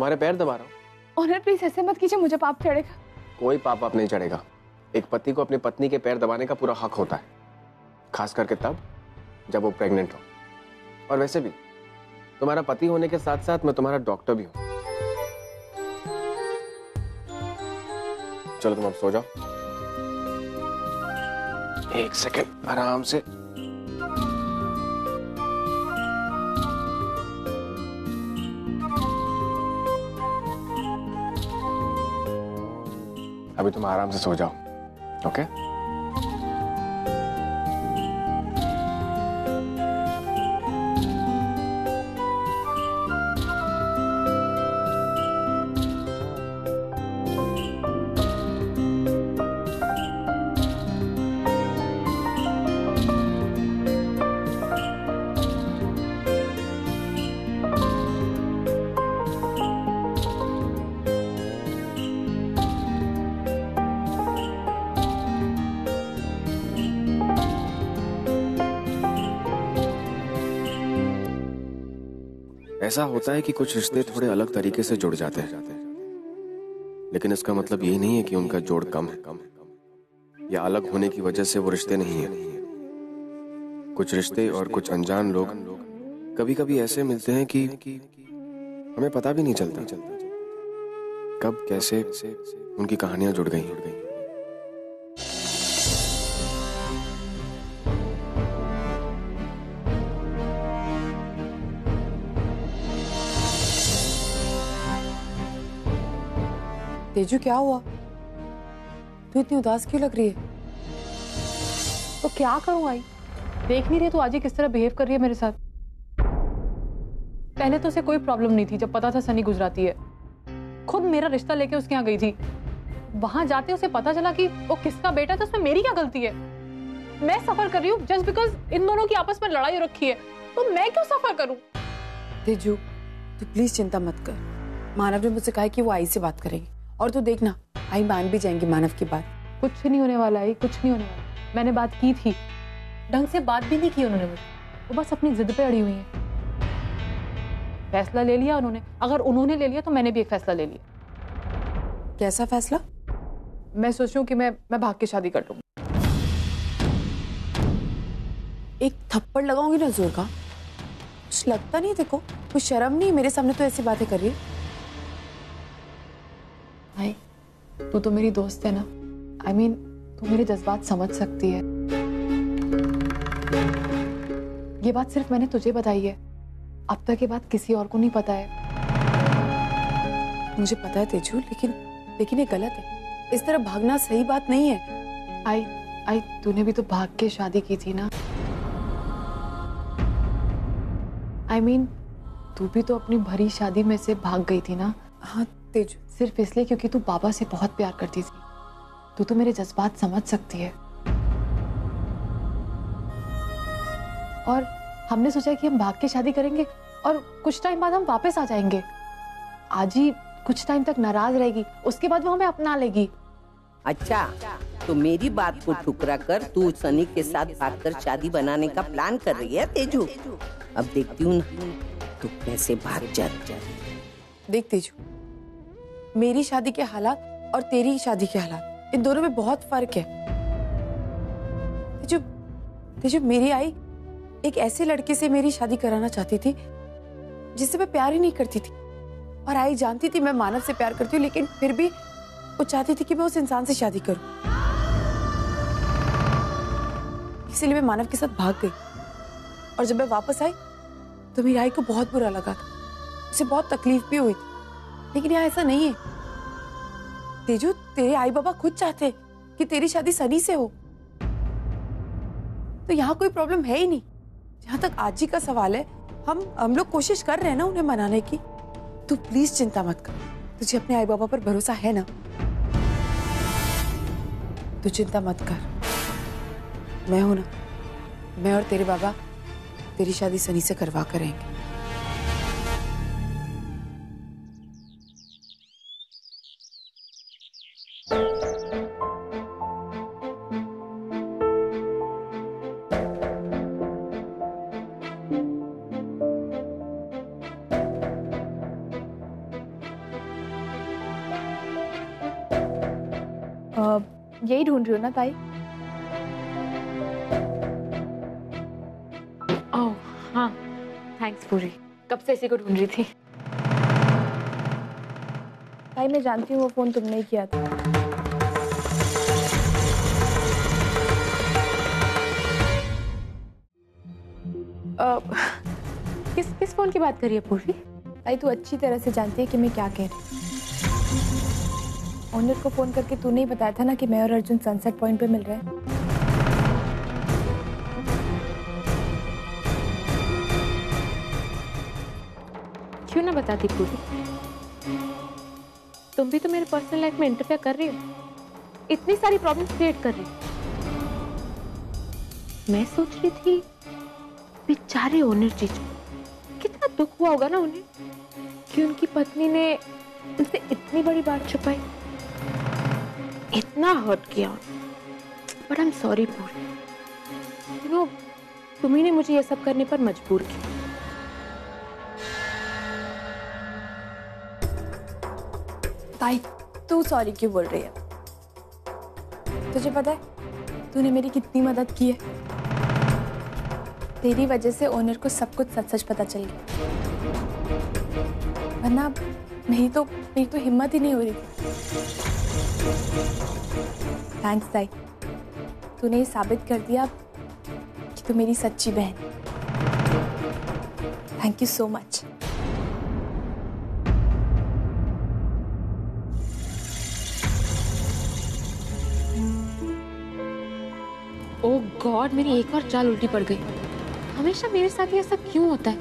तुम्हारे पैर दबा रहा हूँ। ऑनर प्लीज़ ऐसे मत कीजिए मुझे पाप चढ़ेगा। कोई पाप आप नहीं चढ़ेगा। एक पति को अपनी पत्नी के पैर दबाने का पूरा हक होता है। खास करके तब जब वो प्रेग्नेंट हो। और वैसे भी तुम्हारा पति होने के साथ साथ मैं तुम्हारा डॉक्टर भी हूँ। चलो तुम अब सो जाओ। एक सेकेंड आराम से। अभी तुम आराम से सो जाओ ओके okay? ऐसा होता है कि कुछ रिश्ते थोड़े अलग तरीके से जुड़ जाते हैं। लेकिन इसका मतलब यही नहीं है कि उनका जोड़ कम है या अलग होने की वजह से वो रिश्ते नहीं है। कुछ रिश्ते और कुछ अनजान लोग कभी कभी ऐसे मिलते हैं कि हमें पता भी नहीं चलता कब, कैसे उनकी कहानियाँ जुड़ गई। तेजू क्या हुआ? तू इतनी उदास क्यों लग रही है? तो क्या करूँ आई? देख नहीं रही तू आज ही किस तरह बिहेव कर रही है मेरे साथ? पहले तो उसे कोई प्रॉब्लम नहीं थी, जब पता था सनी गुजराती है। खुद मेरा रिश्ता लेके उसके यहाँ गई थी। वहाँ जाते उसे पता चला कि वो किसका बेटा था उसमें मेरी क्या गलती है? मैं सफ़र कर रही हूँ जस्ट बिकॉज़ इन दोनों की आपस में लड़ाई रखी है। तो मैं क्यों सफ़र करूँ? तेजू, तू प्लीज़ चिंता मत कर। मानव ने मुझसे कहा कि वो आई से बात करेंगे। और तू देखना आई मान भी जाएँगी मानव की बात। कुछ नहीं होने वाला है कुछ नहीं होने वाला। मैंने बात की थी। ढंग से बात भी नहीं की उन्होंने मुझे वो बस अपनी जिद पे अड़ी हुई है। फैसला ले लिया उन्होंने। अगर उन्होंने ले लिया तो मैंने भी एक फैसला ले लिया। कैसा फैसला? मैं सोच रही हूँ कि मैं मैं भाग के शादी कर लूँगी एक थप्पड़ लगाऊँगी ना ज़ोर का? कुछ लगता नहीं देखो कुछ शर्म नहीं? मेरे सामने तो ऐसी बातें कर रही है। भाई तू तो मेरी दोस्त है ना। आई I मीन mean, तू मेरे जज्बात समझ सकती है। ये बात सिर्फ़ मैंने तुझे बताई है। अब तक ये बात किसी और को नहीं पता है। मुझे पता है तेजू लेकिन लेकिन ये गलत है। इस तरह भागना सही बात नहीं है। आई आई तूने भी तो भाग के शादी की थी ना। आई I मीन mean, तू भी तो अपनी भरी शादी में से भाग गई थी ना। हाँ तेजू सिर्फ़ इसलिए क्योंकि तू बाबा से बहुत प्यार करती थी। तू तो मेरे जज्बात समझ सकती है। और हमने सोचा कि हम भाग के शादी करेंगे और कुछ टाइम बाद हम वापस आ जाएँगे। आज ही कुछ टाइम तक नाराज़ रहेगी उसके बाद वो हमें अपना लेगी। अच्छा तो मेरी बात को ठुकरा कर तू सनी के साथ भागकर शादी बनाने का प्लान कर रही है तेजू? अब देखती हूँ तू कैसे भाग जाती देख तेजू मेरी शादी के हालात और तेरी शादी के हालात। इन दोनों में बहुत फ़र्क है। जो जो मेरी आई, एक ऐसे लड़के से मेरी शादी कराना चाहती थी, जिससे मैं प्यार ही नहीं करती थी। और आई जानती थी, मैं मानव से प्यार करती हूँ, लेकिन फिर भी वो चाहती थी कि मैं उस इंसान से शादी करूँ। इसीलिए मैं मानव के साथ भाग गई। और जब मैं वापस आई तो मेरी आई को बहुत बुरा लगा था। उसे बहुत तकलीफ़ भी हुई थी। लेकिन यहाँ ऐसा नहीं है। तेजू, तेरे आई बाबा खुद चाहते कि तेरी शादी सनी से हो। तो यहाँ कोई प्रॉब्लम है ही नहीं। जहाँ तक आज ही का सवाल है, हम हम लोग कोशिश कर रहे हैं ना उन्हें मनाने की। तू प्लीज़ चिंता मत कर। तुझे अपने आई बाबा पर भरोसा है ना? तू चिंता मत कर। मैं हूँ ना, मैं और तेरे बाबा तेरी शादी सनी से करवा करेंगे। यही ढूंढ रही हो ना ताई ओह हाँ थैंक्स पूरी कब से इसी को ढूंढ रही थी ताई मैं जानती हूँ वो फ़ोन तुमने ही किया था अ, किस किस फ़ोन की बात करी है पूरी ताई तू अच्छी तरह से जानती है कि मैं क्या कह रही हूँ ओनर को फ़ोन करके तू नहीं बताया था ना कि मैं और अर्जुन सनसेट पॉइंट पे मिल रहे हैं। क्यों ना बताती पूरी तुम भी तो मेरे पर्सनल लाइफ में इंटरफेयर कर रही हो। इतनी सारी प्रॉब्लम क्रिएट कर रही मैं सोच रही थी, बेचारे ओनर जीजू कितना दुख हुआ होगा ना उन्हें कि उनकी पत्नी ने उनसे इतनी बड़ी बात छुपाई। इतना हर्ट किया। बट आई एम सॉरी पूरी तुम्ही ने मुझे ये सब करने पर मजबूर किया। ताई तू सॉरी क्यों बोल रही है? तुझे पता है, तूने मेरी कितनी मदद की है। तेरी वजह से ओनर को सब कुछ सच सच पता चल गया। वरना मेरी तो मेरी तो हिम्मत ही नहीं हो रही थी। थैंक्स ताई तूने ये साबित कर दिया कि तू मेरी सच्ची बहन thank you so much oh God मेरी एक और चाल उल्टी पड़ गई। हमेशा मेरे साथ ही ऐसा क्यों होता है?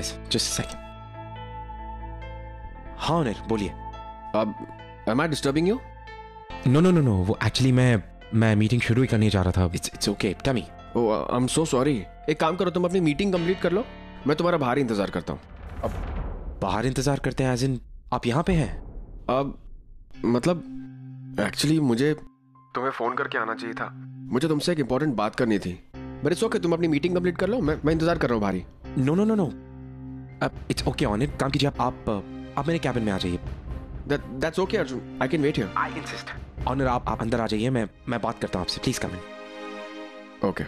Guys, just a second. हाँ ऑनर बोलिए। अब am I disturbing you no no no no वो एक्चुअली मैं मैं मीटिंग शुरू ही करने जा रहा था। इट्स इट्स ओके टमी oh I am so sorry एक काम करो तुम अपनी मीटिंग कंप्लीट कर लो। मैं तुम्हारा बाहर इंतज़ार करता हूँ। अब बाहर इंतज़ार करते हैं एज इन आप यहाँ पे हैं? अब मतलब एक्चुअली मुझे तुम्हें फ़ोन करके आना चाहिए था। मुझे तुमसे एक इंपॉर्टेंट बात करनी थी। बट इट्स ओके तुम अपनी मीटिंग कंप्लीट कर लो। मैं मैं इंतज़ार कर रहा हूँ भारी no no no no it's okay honour काम कीजिए आप आप आप मेरे कैबिन में आ जाइए। That's okay Arjun I can wait here I insist honour आप आप अंदर आ जाइए मैं मैं बात करता हूँ आपसे. Please come in okay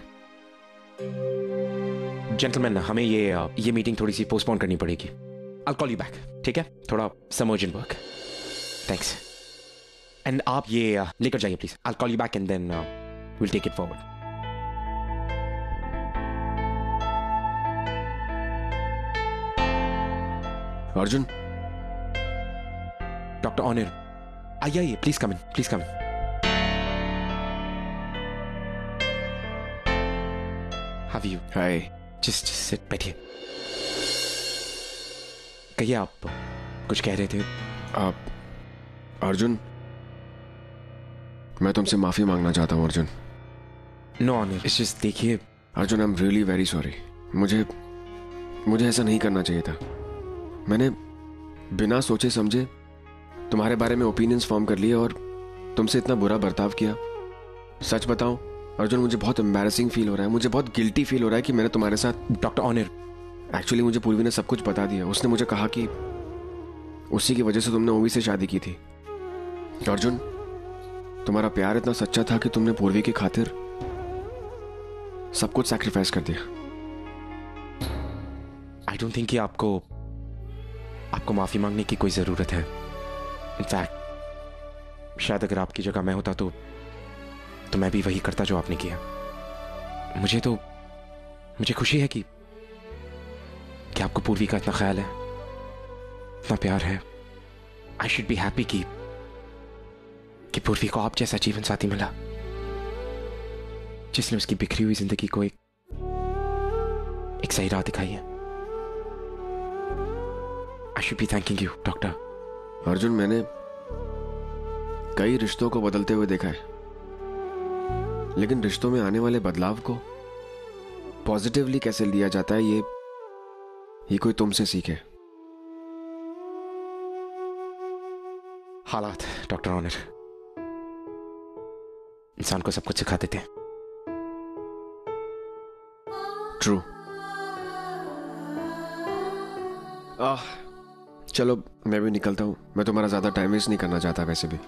gentleman हमें ये ये मीटिंग थोड़ी सी पोस्टपोन करनी पड़ेगी. आई कॉल यू बैक ठीक है? थोड़ा समर्जेंट वर्क थैंक्स एंड आप ये लेकर जाइए please I call you back and then will take it forward Arjun. Doctor honour आइए आइए please come in please come in have you hi just just sit बैठिए। कहिए आप कुछ कह रहे थे? आप अर्जुन? मैं तुमसे माफ़ी मांगना चाहता हूँ अर्जुन। नो ऑनर इट्स जस्ट देखिए। Arjun I am really very sorry मुझे मुझे ऐसा नहीं करना चाहिए था। मैंने बिना सोचे समझे तुम्हारे बारे में ओपिनियंस फॉर्म कर लिए और तुमसे इतना बुरा बर्ताव किया। सच बताऊँ अर्जुन मुझे बहुत एम्बैरसिंग फील हो रहा है। मुझे बहुत गिल्टी फील हो रहा है कि मैंने तुम्हारे साथ डॉक्टर ऑनर एक्चुअली मुझे पूर्वी ने सब कुछ बता दिया। उसने मुझे कहा कि उसी की वजह से तुमने ओवी से शादी की थी। अर्जुन तुम्हारा प्यार इतना सच्चा था कि तुमने पूर्वी की खातिर सब कुछ सैक्रिफाइस कर दिया। आई डोंट थिंक कि आपको आपको माफ़ी मांगने की कोई ज़रूरत है। इनफैक्ट शायद अगर आपकी जगह मैं होता तो तो मैं भी वही करता जो आपने किया। मुझे तो मुझे खुशी है कि कि आपको पूर्वी का इतना ख्याल है, इतना प्यार है। आई शुड बी हैप्पी कि कि पूर्वी को आप जैसा जीवन साथी मिला, जिसने उसकी बिखरी हुई ज़िंदगी को एक एक सही राह दिखाई है। I should be thanking you doctor Arjun मैंने कई रिश्तों को बदलते हुए देखा है। लेकिन रिश्तों में आने वाले बदलाव को पॉजिटिवली कैसे लिया जाता है ये ये कोई तुमसे सीखे। हालात डॉक्टर ऑनर इंसान को सब कुछ सिखा देते हैं। ट्रू चलो मैं भी निकलता हूँ मैं तुम्हारा ज़्यादा टाइम वेस्ट नहीं करना चाहता वैसे भी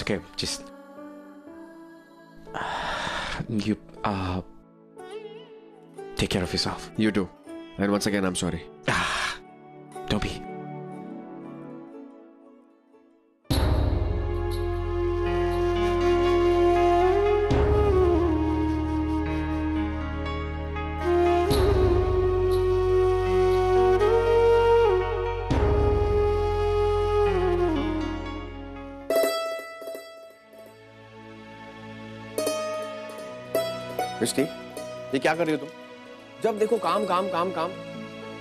okay. Just you uh take care of yourself. You too and once again I am sorry Misty ये क्या कर रही हो तुम? जब देखो काम काम काम काम।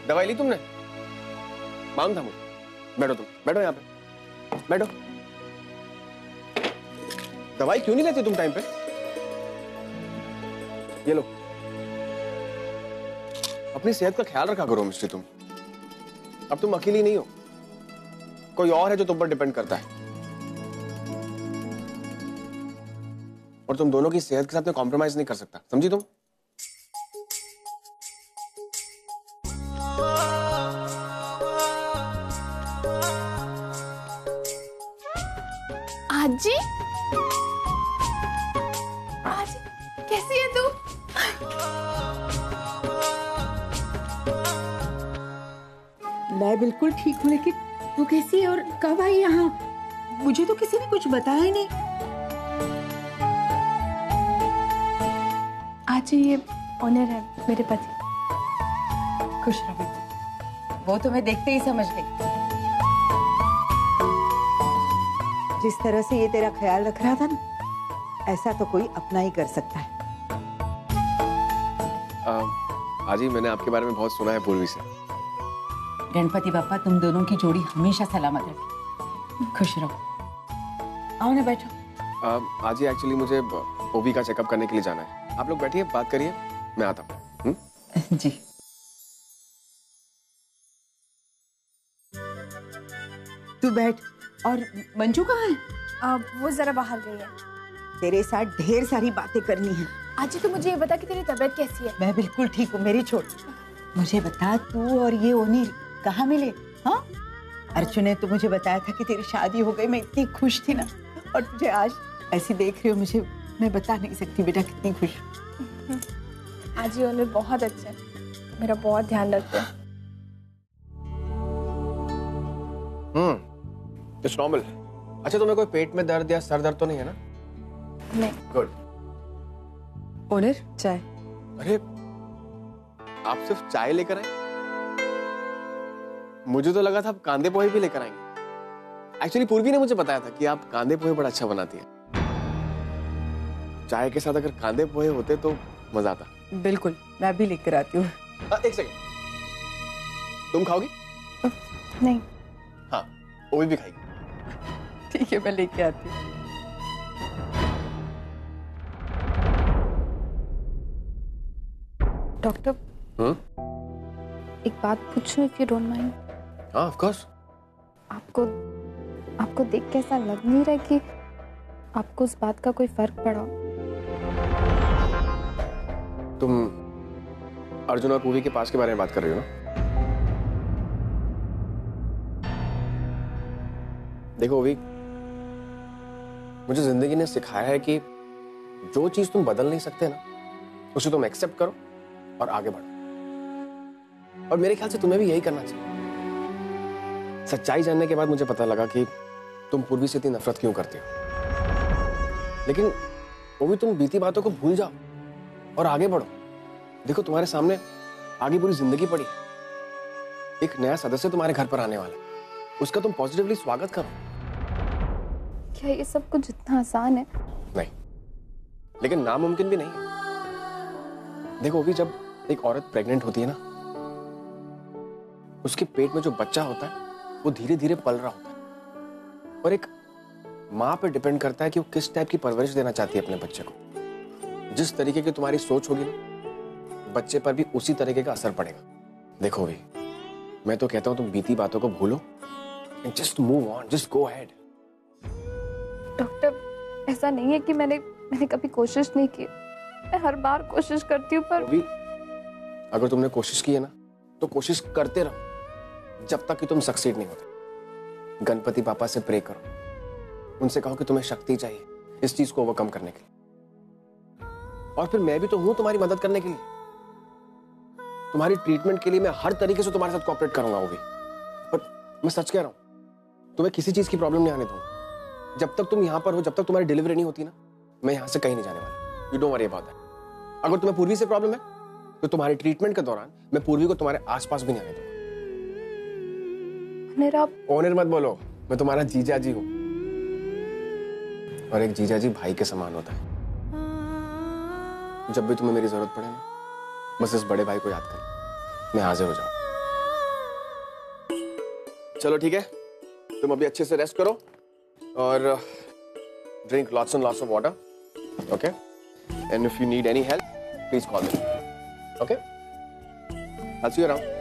दवाई ली तुमने? मांग था मुझे। बैठो तुम, बैठो यहाँ पे। बैठो। दवाई क्यों नहीं लेते तुम टाइम पे? ये लो। अपनी सेहत का ख्याल रखा करो मिस्टी तुम। अब तुम अकेली नहीं हो। कोई और है जो तुम पर डिपेंड करता है। और तुम दोनों की सेहत के साथ में कॉम्प्रोमाइज नहीं कर सकता। समझी तुम? आजी? आजी कैसी है तू? मैं बिल्कुल ठीक हूँ लेकिन तू कैसी है और कब आई यहाँ? मुझे तो किसी ने कुछ बताया ही नहीं। आजी ये ऑनर है मेरे पति। खुश रहो। वो तो मैं देखते ही समझ गई। जिस तरह से ये तेरा ख्याल रख रहा था ना ऐसा तो कोई अपना ही कर सकता है। आज ही मैंने आपके बारे में बहुत सुना है पूर्वी से। गणपति बापा तुम दोनों की जोड़ी हमेशा सलामत रखे। खुश रहो। आओ ना बैठो। आ, आज ही एक्चुअली मुझे ओबी का चेकअप करने के लिए जाना है। आप लोग बैठिए बात करिए मैं आता हूँ। हम्म? जी। तू बैठ। और मंजू कहाँ है? अब वो जरा बाहर गई है। तेरे साथ ढेर सारी बातें करनी है। आजी तो मुझे ये बता कि तेरी तबीयत कैसी है? मैं बिल्कुल ठीक हूँ मेरी छोड़। मुझे बता तू और ये ओनी कहाँ मिले? हाँ? अर्जुन ने तो मुझे बताया था कि तेरी शादी हो गई मैं इतनी खुश थी ना। और तुझे आज ऐसी देख रही हो मुझे मैं बता नहीं सकती बेटा कितनी खुश। हूँ। आजी ऑनर बहुत अच्छे हैं। मेरा बहुत ध्यान रखते हैं। हम्म इट्स नॉर्मल अच्छा तुम्हें कोई पेट में दर्द या सर दर्द तो नहीं है ना? नहीं। गुड ओनर चाय। अरे आप सिर्फ़ चाय लेकर आए? मुझे तो लगा था आप कांदे पोहे भी लेकर आएँगे। एक्चुअली पूर्वी ने मुझे बताया था कि आप कांदे पोहे बड़ा अच्छा बनाती है। चाय के साथ अगर कांदे पोहे होते तो मज़ा आता। बिल्कुल मैं भी लेकर आती हूँ। हाँ, एक सेकंड तुम खाओगी? नहीं। हाँ वो भी खाएगी। ठीक है मैं लेके आती हूँ। डॉक्टर? हम्म एक बात पूछूँ इफ़ यू डोंट माइंड हाँ ऑफ़ कोर्स आपको आपको देख के ऐसा लग नहीं रहा कि आपको उस बात का कोई फ़र्क पड़ा? तुम अर्जुन और पूवी के पास के बारे में बात कर रही हो ना? देखो ओवी मुझे ज़िंदगी ने सिखाया है कि जो चीज़ तुम बदल नहीं सकते ना, उसे तुम एक्सेप्ट करो और आगे बढ़ो। और मेरे ख्याल से तुम्हें भी यही करना चाहिए। सच्चाई जानने के बाद मुझे पता लगा कि तुम पूर्वी से इतनी नफरत क्यों करती हो? लेकिन वो भी तुम बीती बातों को भूल जाओ। और आगे बढ़ो। देखो तुम्हारे सामने आगे पूरी ज़िंदगी पड़ी है। एक नया सदस्य तुम्हारे घर पर आने वाला है। उसका तुम पॉजिटिवली स्वागत करो। क्या ये सब कुछ इतना आसान है? नहीं। लेकिन नामुमकिन भी नहीं है। देखो अभी जब एक औरत प्रेग्नेंट होती है ना उसके पेट में जो बच्चा होता है वो धीरे धीरे पल रहा होता है। और एक माँ पे डिपेंड करता है कि वो किस टाइप की परवरिश देना चाहती है अपने बच्चे को। जिस तरीके की तुम्हारी सोच होगी ना बच्चे पर भी उसी तरीके का असर पड़ेगा। देखो भी मैं तो कहता हूँ तुम बीती बातों को भूलो। And just move on just go ahead doctor ऐसा नहीं है कि मैंने मैंने कभी कोशिश नहीं की। मैं हर बार कोशिश करती हूँ पर अभी अगर तुमने कोशिश की है ना तो कोशिश करते रहो जब तक कि तुम सक्सीड नहीं होते। गणपति पापा से प्रे करो। उनसे कहो कि तुम्हें शक्ति चाहिए इस चीज़ को ओवरकम करने के लिए। और फिर मैं भी तो हूँ तुम्हारी मदद करने के लिए। तुम्हारी ट्रीटमेंट के लिए मैं हर तरीके से तुम्हारे साथ कॉपरेट करूँगा भी। पर मैं सच कह रहा हूँ तुम्हें किसी चीज़ की प्रॉब्लम नहीं आने दूँगा। जब तक तुम यहाँ पर हो जब तक तुम्हारी डिलीवरी नहीं होती ना मैं यहाँ से कहीं नहीं जाने वाला। You don't worry about that अगर तुम्हें पूर्वी से प्रॉब्लम है तो तुम्हारी ट्रीटमेंट के दौरान मैं पूर्वी को तुम्हारे आसपास भी नहीं आने दूँगा। ओनर मत बोलो मैं तुम्हारा जीजा जी हूँ। और एक जीजा जी भाई के समान होता है। जब भी तुम्हें मेरी ज़रूरत पड़े ना, बस इस बड़े भाई को याद कर, मैं हाजिर हो जाऊ। चलो ठीक है, तुम अभी अच्छे से रेस्ट करो और drink lots and lots of water okay and if you need any help please call me okay I'll see.